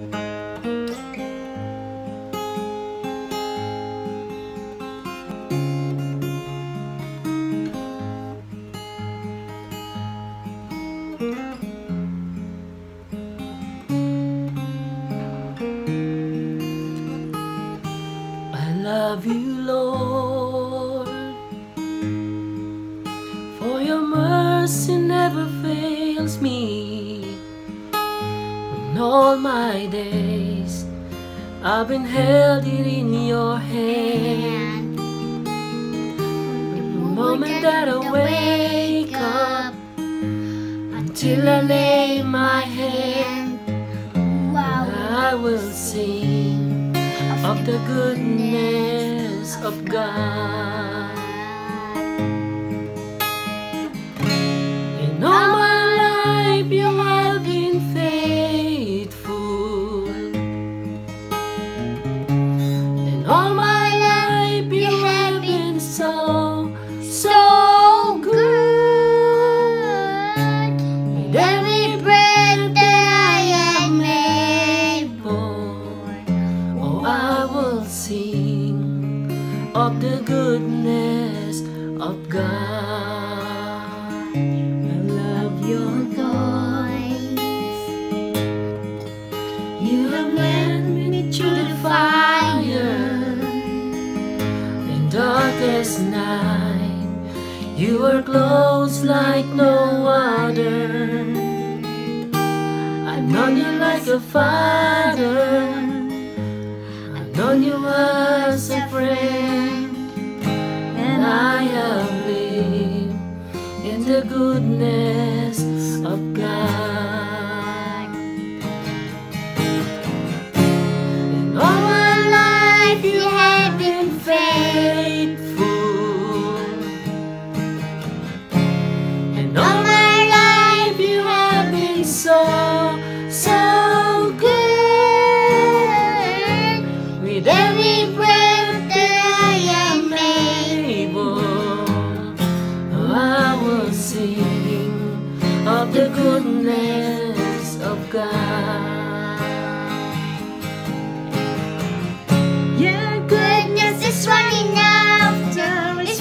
I love you, Lord, for your mercy never fails me. All my days, I've been held in your hand. The moment that I wake up until I lay my hand I will sing of the goodness of God. The goodness of God. I love your voice. You have led me through the fire in darkest night. You are close like no other. I've known you like a father. I've known you as a friend, I have in the goodness sing of the goodness of God. Goodness is running after,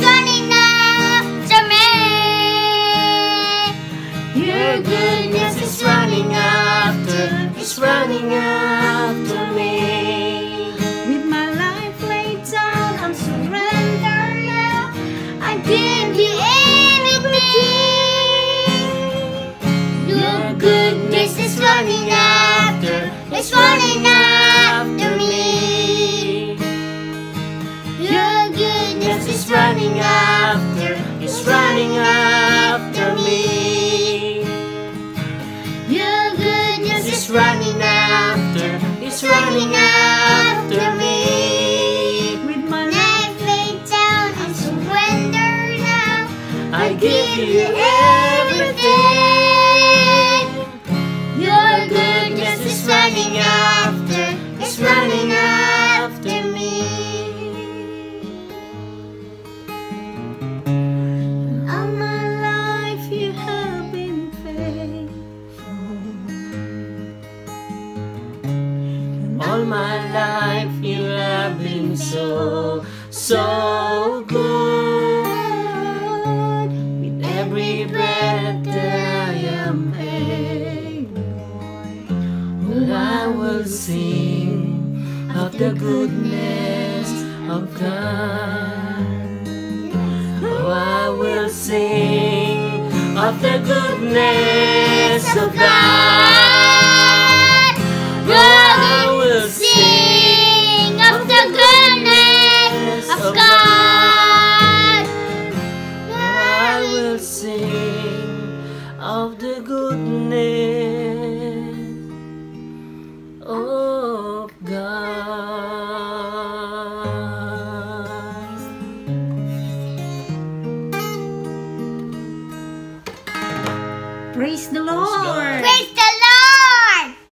running after me. Your goodness is running after, running after me. With my life laid down, I'm surrendered now. I give running after me. With my life laid down, I surrender now. I give you All my life you have been so, so good. With every breath that I am able, well, I will sing of the goodness of God. Oh, I will sing of the goodness of God. Praise the Lord! Praise